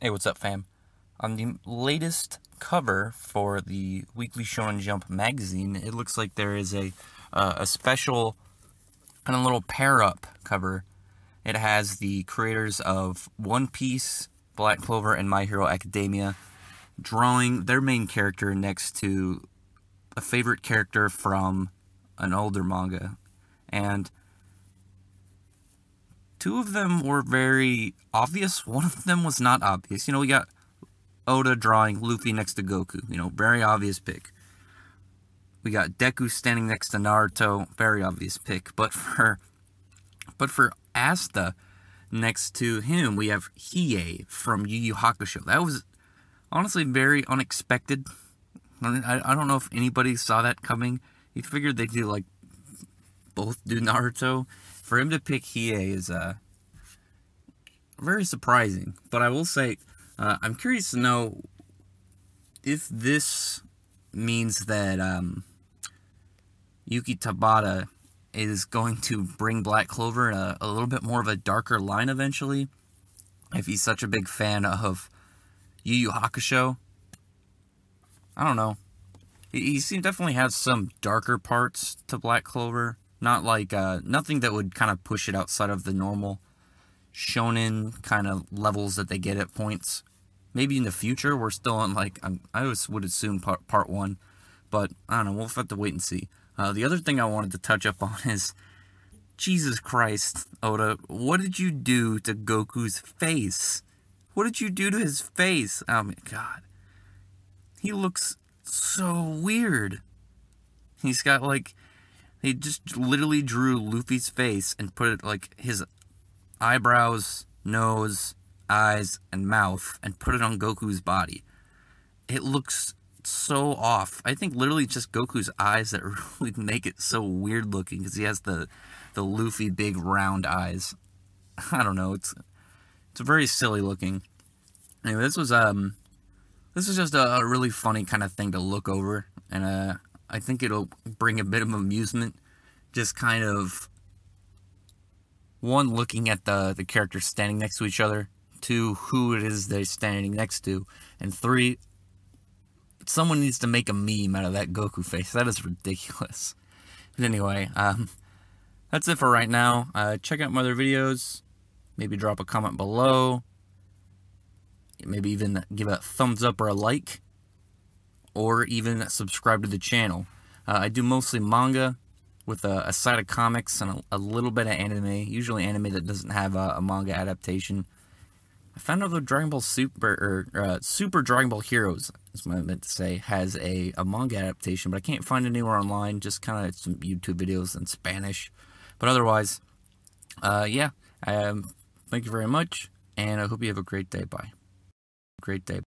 Hey, what's up, fam? On the latest cover for the Weekly Shonen Jump magazine, it looks like there is a uh, a special kind of little pair up cover. It has the creators of One Piece, Black Clover, and My Hero Academia drawing their main character next to a favorite character from an older manga. And two of them were very obvious. One of them was not obvious. You know, we got Oda drawing Luffy next to Goku. You know, very obvious pick. We got Deku standing next to Naruto. Very obvious pick. But for but for Asta next to him, we have Hiei from Yu Yu Hakusho. That was honestly very unexpected. I, I don't know if anybody saw that coming. You figured they'd do like both do Naruto for him to pick Hiei is uh, very surprising. But I will say, uh, I'm curious to know if this means that um, Yuki Tabata is going to bring Black Clover a, a little bit more of a darker line eventually. If he's such a big fan of Yu Yu Hakusho. I don't know. He, he definitely has some darker parts to Black Clover. Not like, uh, nothing that would kind of push it outside of the normal shonen kind of levels that they get at points. Maybe in the future, we're still on, like, I'm, i would assume part, part one. But, I don't know, we'll have to wait and see. Uh, the other thing I wanted to touch up on is, Jesus Christ, Oda, what did you do to Goku's face? What did you do to his face? Oh my god. He looks so weird. He's got like he just literally drew Luffy's face and put it like his eyebrows, nose, eyes, and mouth and put it on Goku's body. It looks so off. I think literally just Goku's eyes that really make it so weird looking because he has the the Luffy big round eyes. I don't know. It's it's very silly looking. Anyway, this was um this was just a, a really funny kind of thing to look over and uh I think it'll bring a bit of amusement. Just kind of one looking at the the characters standing next to each other, two who it is they're standing next to, and three someone needs to make a meme out of that Goku face. That is ridiculous. But anyway, um, that's it for right now. Uh, check out my other videos. Maybe drop a comment below. Maybe even give a thumbs up or a like or even subscribe to the channel. Uh, I do mostly manga with a, a side of comics and a, a, little bit of anime, usually anime that doesn't have a, a manga adaptation. I found out that Dragon Ball Super, or uh, Super Dragon Ball Heroes, is what I meant to say, has a, a manga adaptation, but I can't find anywhere online, just kind of some YouTube videos in Spanish. But otherwise, uh, yeah, um, thank you very much, and I hope you have a great day. Bye. Great day.